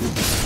you